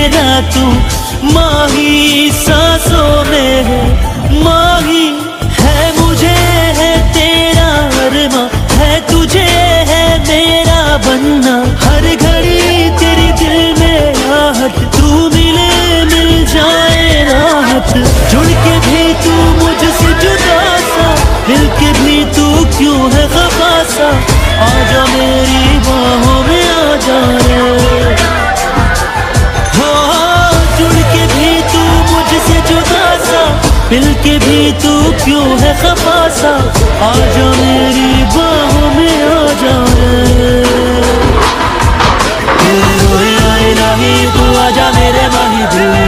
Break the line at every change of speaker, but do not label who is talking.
तू माही सांसों में है, माही है मुझे है तेरा अरमा, है तुझे है मेरा बनना। हर घड़ी तेरी दिल में आहट तू मिले मिल जाए राहत। जुड़ के भी तू मुझसे जुदा सा मिल के भी तू क्यों है खफा सा? आजा मेरी मिल के भी तू क्यों है खपासा आ जा मेरी बाहों में, आ जा रे तू आ आजा मेरे माही दिल।